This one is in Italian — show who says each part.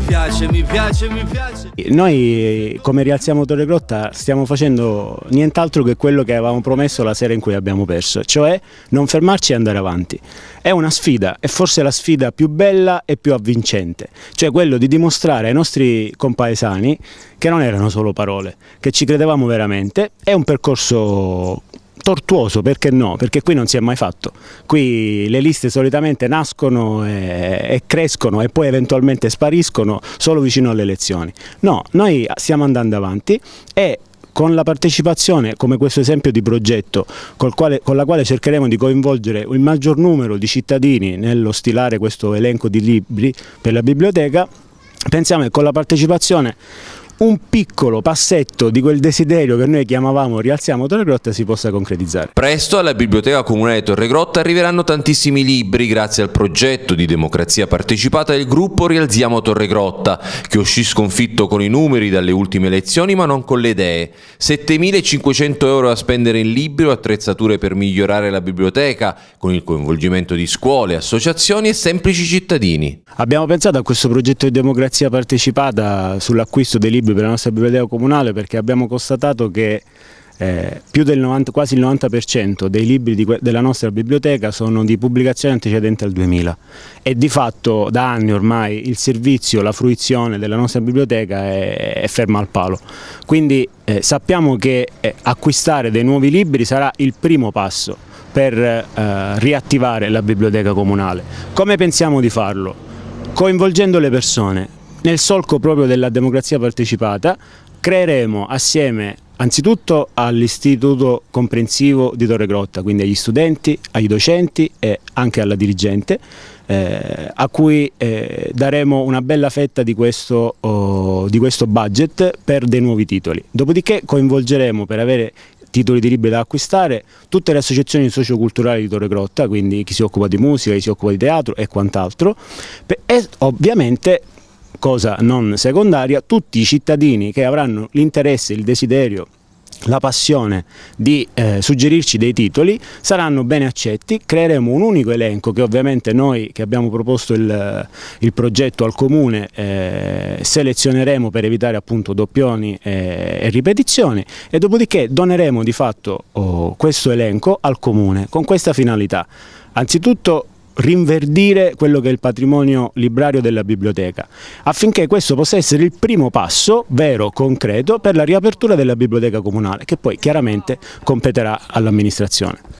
Speaker 1: piace, mi piace, mi piace.
Speaker 2: Noi come Rialziamo Torre Grotta stiamo facendo nient'altro che quello che avevamo promesso la sera in cui abbiamo perso, cioè non fermarci e andare avanti. È una sfida, è forse la sfida più bella e più avvincente, cioè quello di dimostrare ai nostri compaesani che non erano solo parole, che ci credevamo veramente. È un percorso tortuoso, perché no? Perché qui non si è mai fatto. Qui le liste solitamente nascono e, e, crescono e poi eventualmente spariscono solo vicino alle elezioni. No, noi stiamo andando avanti e con la partecipazione, come questo esempio di progetto, quale, con la quale cercheremo di coinvolgere il maggior numero di cittadini nello stilare questo elenco di libri per la biblioteca, pensiamo che con la partecipazione un piccolo passetto di quel desiderio che noi chiamavamo Rialziamo Torregrotta si possa concretizzare.
Speaker 3: Presto alla Biblioteca Comunale Torregrotta arriveranno tantissimi libri grazie al progetto di democrazia partecipata del gruppo Rialziamo Torregrotta, che uscì sconfitto con i numeri dalle ultime elezioni ma non con le idee. 7.500 euro a spendere in libri o attrezzature per migliorare la biblioteca, con il coinvolgimento di scuole, associazioni e semplici cittadini.
Speaker 2: Abbiamo pensato a questo progetto di democrazia partecipata sull'acquisto dei libri per la nostra biblioteca comunale perché abbiamo constatato che eh, più del 90, quasi il 90% dei libri della nostra biblioteca sono di pubblicazione antecedente al 2000 e di fatto da anni ormai il servizio, la fruizione della nostra biblioteca è, è ferma al palo. Quindi eh, sappiamo che eh, acquistare dei nuovi libri sarà il primo passo per eh, riattivare la biblioteca comunale. Come pensiamo di farlo? Coinvolgendo le persone, nel solco proprio della democrazia partecipata creeremo assieme anzitutto all'istituto comprensivo di Torre Grotta, quindi agli studenti, ai docenti e anche alla dirigente, eh, a cui eh, daremo una bella fetta di questo, oh, di questo budget per dei nuovi titoli. Dopodiché coinvolgeremo per avere titoli di libri da acquistare tutte le associazioni socioculturali di Torre Grotta, quindi chi si occupa di musica, chi si occupa di teatro e quant'altro, e ovviamente cosa non secondaria, tutti i cittadini che avranno l'interesse, il desiderio la passione di eh, suggerirci dei titoli saranno bene accetti, creeremo un unico elenco che ovviamente noi che abbiamo proposto il, il progetto al comune eh, selezioneremo per evitare appunto doppioni e, e ripetizioni e dopodiché doneremo di fatto oh, questo elenco al comune con questa finalità. Anzitutto rinverdire quello che è il patrimonio librario della biblioteca, affinché questo possa essere il primo passo vero, concreto, per la riapertura della biblioteca comunale, che poi chiaramente competerà all'amministrazione.